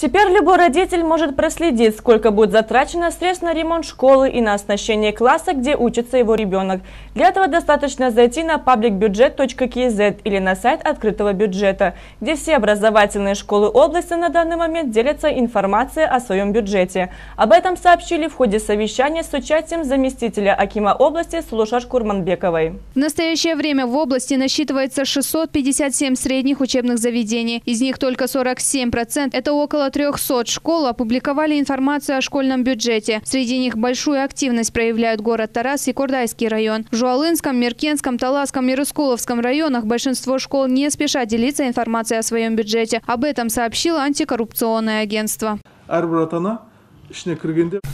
Теперь любой родитель может проследить, сколько будет затрачено средств на ремонт школы и на оснащение класса, где учится его ребенок. Для этого достаточно зайти на publicbudget.kz или на сайт открытого бюджета, где все образовательные школы области на данный момент делятся информацией о своем бюджете. Об этом сообщили в ходе совещания с участием заместителя Акима области Слушаш Курманбековой. В настоящее время в области насчитывается 657 средних учебных заведений. Из них только 47% – это около 300 школ опубликовали информацию о школьном бюджете. Среди них большую активность проявляют город Тарас и Курдайский район. В Жуалынском, Меркенском, Таласском и Рыскуловском районах большинство школ не спешат делиться информацией о своем бюджете. Об этом сообщило антикоррупционное агентство.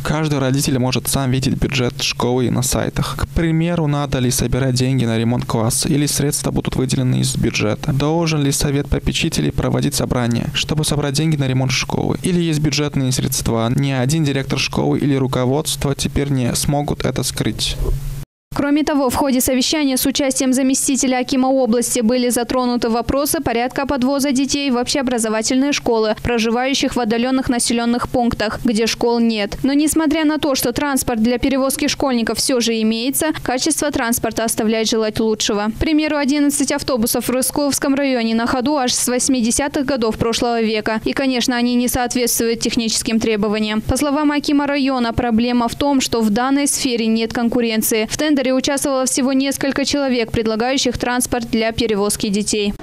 Каждый родитель может сам видеть бюджет школы на сайтах. К примеру, надо ли собирать деньги на ремонт класса или средства будут выделены из бюджета. Должен ли совет попечителей проводить собрания, чтобы собрать деньги на ремонт школы. Или есть бюджетные средства. Ни один директор школы или руководство теперь не смогут это скрыть. Кроме того, в ходе совещания с участием заместителя Акима области были затронуты вопросы порядка подвоза детей в общеобразовательные школы, проживающих в отдаленных населенных пунктах, где школ нет. Но несмотря на то, что транспорт для перевозки школьников все же имеется, качество транспорта оставляет желать лучшего. К примеру, 11 автобусов в Рысковском районе на ходу аж с 80-х годов прошлого века. И, конечно, они не соответствуют техническим требованиям. По словам Акима района, проблема в том, что в данной сфере нет конкуренции. В тендере участвовало всего несколько человек, предлагающих транспорт для перевозки детей.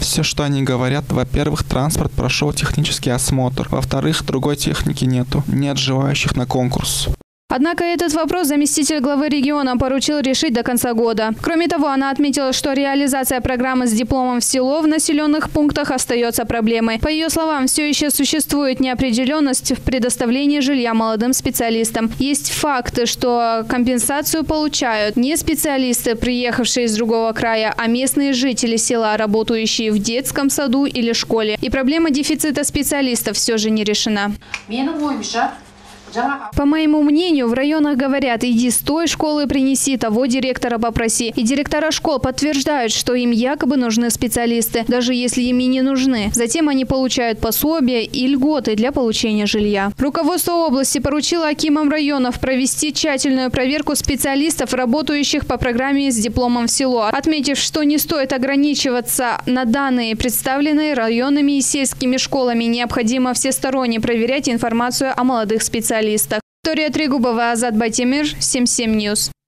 Все, что они говорят, во-первых, транспорт прошел технический осмотр, во-вторых, другой техники нету, нет желающих на конкурс. Однако этот вопрос заместитель главы региона поручил решить до конца года. Кроме того, она отметила, что реализация программы с дипломом в село в населенных пунктах остается проблемой. По ее словам, все еще существует неопределенность в предоставлении жилья молодым специалистам. Есть факты, что компенсацию получают не специалисты, приехавшие из другого края, а местные жители села, работающие в детском саду или школе. И проблема дефицита специалистов все же не решена. По моему мнению, в районах говорят, иди с той школы принеси, того директора попроси. И директора школ подтверждают, что им якобы нужны специалисты, даже если им и не нужны. Затем они получают пособия и льготы для получения жилья. Руководство области поручило Акимам районов провести тщательную проверку специалистов, работающих по программе с дипломом в село, отметив, что не стоит ограничиваться на данные, представленные районными и сельскими школами. Необходимо всесторонне проверять информацию о молодых специалистах специалистах. Виктория Трегубова, Азат Батимир, 77 News.